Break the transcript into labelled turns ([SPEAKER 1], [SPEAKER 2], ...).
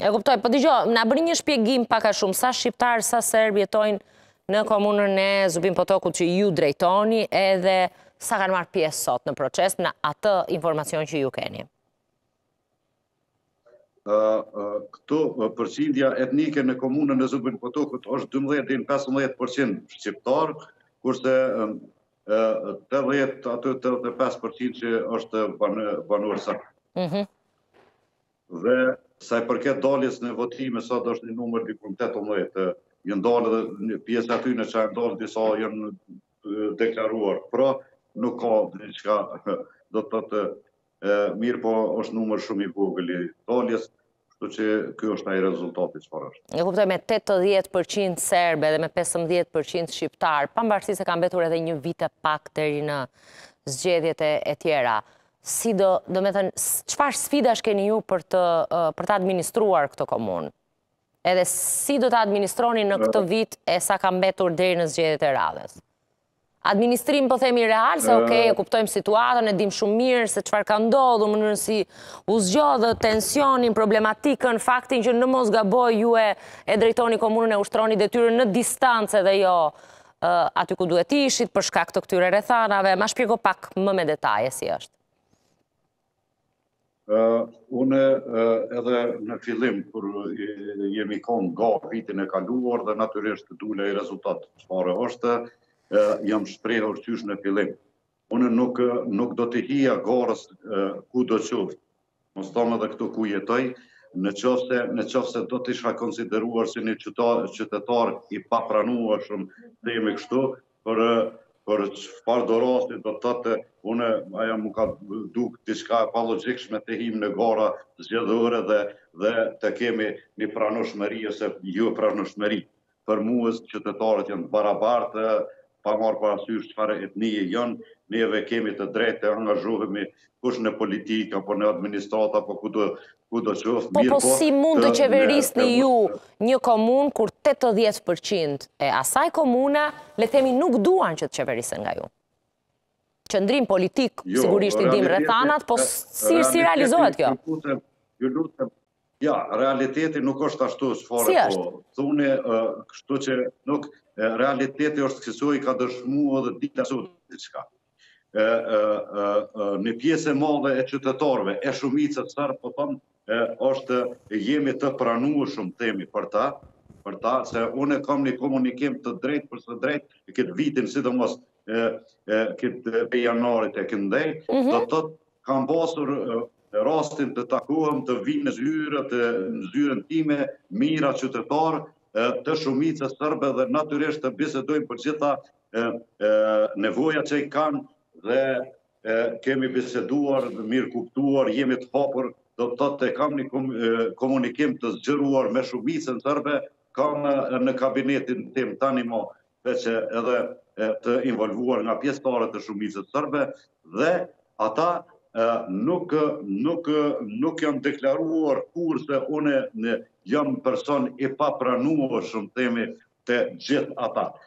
[SPEAKER 1] E kuptoj, po dëgjo, na bëni një shpjegim pak a shumë sa shqiptarë, sa serbë jetojnë në komunën e Zubin Potokut që ju drejtoni edhe sa kanë marrë pjesë sot në proces në atë informacion që ju keni.
[SPEAKER 2] Këtu përqindja etnike në komunën e Zubin Potokut është 12-15% shqiptarë, kurse 80-85% që është banuar serbë. Mhm. Dhe sa i përket daljes në votime sot është një numër diku në tetëmbëdhjetë, jonë dalë dhe një pjesë e atyre që jonë dalë disa janë deklaruar pro, nuk ka diçka do të thotë mirë po është numër shumë i vogël i daljes, kështu që ky është ai rezultati çfarë është.
[SPEAKER 1] E kuptoj me tetëdhjetë për qind serbe dhe me pesëmbëdhjetë për qind shqiptarë, pavarësisht se ka mbetur edhe një vit e pak deri në zgjedhjet e tjera. Si do, domethënë, çfarë sfidash keni ju për ta, për ta administruar këtë komunë? Edhe si do ta administroni në këtë vit e sa ka mbetur deri në zgjedhjet e radhës? administrim po themi real se ok, e kuptojmë situatën, e dimë shumë mirë se çfarë ka ndodhur, mënyrën si u zgjodhët tensionin, problematikën, faktin që në mos gaboj ju e e drejtoni komunën e ushtroni detyrën në distancë dhe jo aty ku duhet t'ishit për shkak të këtyre rethanave, ma shpjego pak më me detaje si është.
[SPEAKER 2] Unë edhe në fillim, kur jemi konë nga vitin e kaluar dhe natyrisht dul ai rezultat, çfarë është, jam shprehur qysh në fillim. Unë nuk nuk do t'i hija garës kudo qoftë. Mos thom edhe këtu ku jetoj, në qoftë se në qoftë se do të isha konsideruar si një qytetar i papranueshëm të themi kështu, për për çfarëdo rasti do të thotë unë ajo më ka duk diçka e palogjikshme të hi në gara zgjedhore dhe dhe të kemi një pranueshmëri ose jo pranueshmëri. për mua qytetarët janë të barabartë, pa marrë parasysh çfarë etnie janë, neve kemi të drejtë të angazhohemi kush në politikë apo në administratë apo kudo kudo qoftë,
[SPEAKER 1] Po po si mund të qeverisni ju një komunë kur tetëdhjetë për qind e asaj komune le të themi nuk duan që të qeverisen nga ju? qëndrim politik, jo, sigurisht i dimë rrethanat, po si si realizohet kjo?
[SPEAKER 2] Ju lutem. Ja, realiteti nuk është ashtu çfarë
[SPEAKER 1] si
[SPEAKER 2] po thuni, kështu që nuk realiteti është kësisoj ka dëshmu edhe dita sot diçka. Ë ë ë një pjesë e madhe e qytetarëve, e shumicës serbe po thom Është jemi të pranueshëm të themi për ta, për ta se unë kam një komunikim të drejtpërsëdrejtë këtë vitin sidomos këtë të janarit e këndej, do të thotë kam pasur rastin të takohem të vijnë në zyrë, në zyrën time mijëra qytetarë të shumicës serbe dhe natyrisht të bisedojmë për gjitha nevoja që i kanë dhe Kemi biseduar, mirëkuptuar, jemi të hapur, do të thotë kam një komunikim të zgjeruar me shumicën serbe, kam në kabinetin tim tani më veçe edhe të involvuar nga pjesëtarët e shumicës serbe dhe ata nuk nuk nuk janë deklaruar kurrë se unë jam person i papranueshëm të themi te gjithë ata.